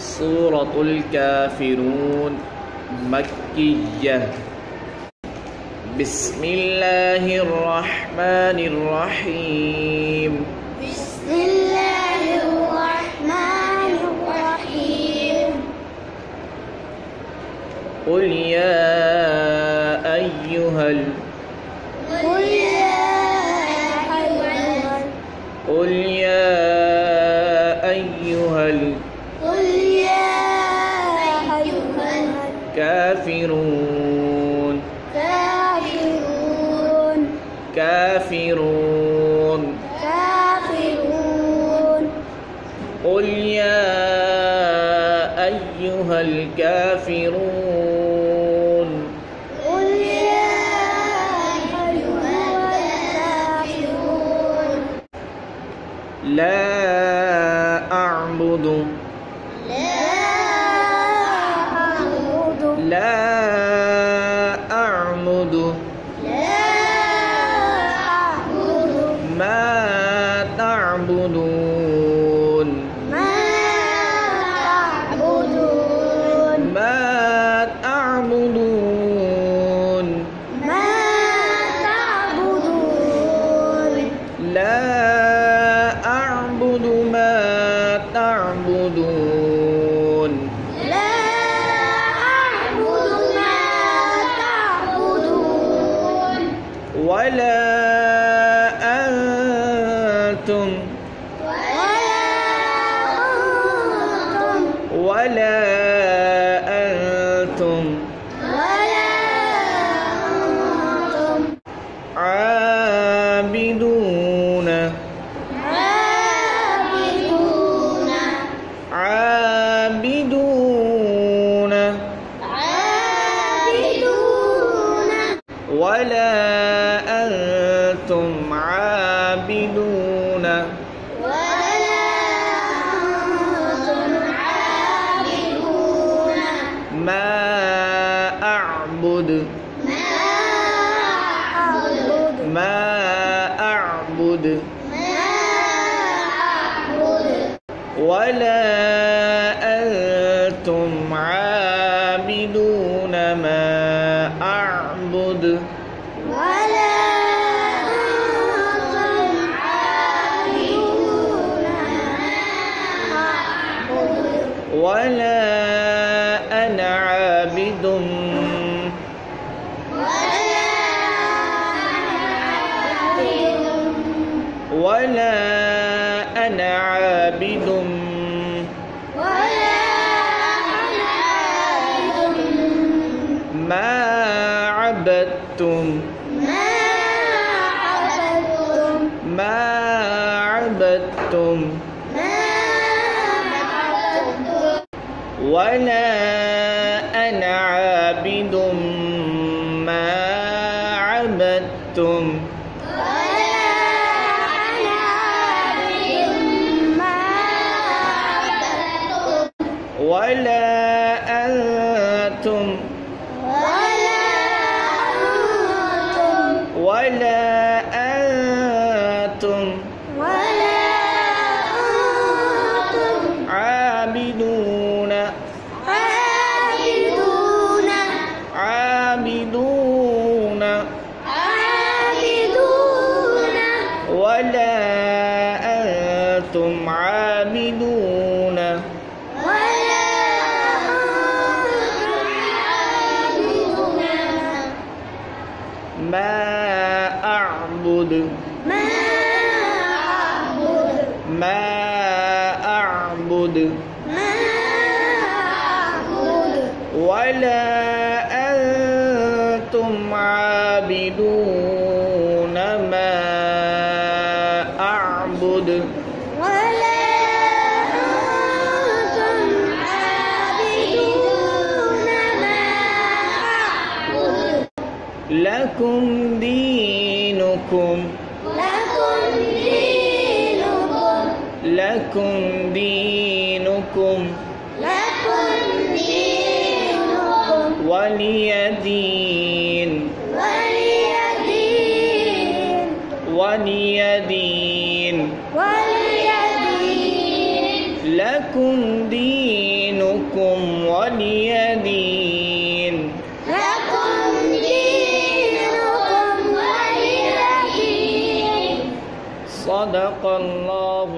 سورة الكافرون مكية. بسم الله الرحمن الرحيم. بسم الله الرحمن الرحيم. قل يا أيها ال... قل يا أيها قل يا أيها قل كافرون كافرون. قل يا أيها الكافرون. قل يا أيها الكافرون. لا أعبد لا تعبدون. ما تعبدون. ما تعبدون ما تعبدون. لا أعبد ما تعبدون. لا أعبد ما تعبدون. ولا أنتم ولا أنتم ولا أنتم عابدون. عابدون. عابدون. عابدون. ولا أنتم عابدون. أعبد ما أعبد ما أعبد ولا أنتم عابدون ما أعبد ولا أنتم عابدون ما أعبد ولا أنا أنا عابد. ولا أنا عابد. ما عبدتم. ما عبدتم. ما عبدتم. ما عبدتم. ولا أنا عابد أنتم ولا أنتم ولا أنتم ولا أنتم عابدون عابدون عابدون عابدون ولا أنتم عابدون ما أعبد. ما أعبد. ما أعبد. ما أعبد. ولا أنتم عابدون. ما أعبد. لكم دينكم. لكم دينكم. لكم دينكم. لكم دينكم. ولي دين. ولي دين. ولي دين. ولي دين. لكم دين دينكم. ولي دين. صدق الله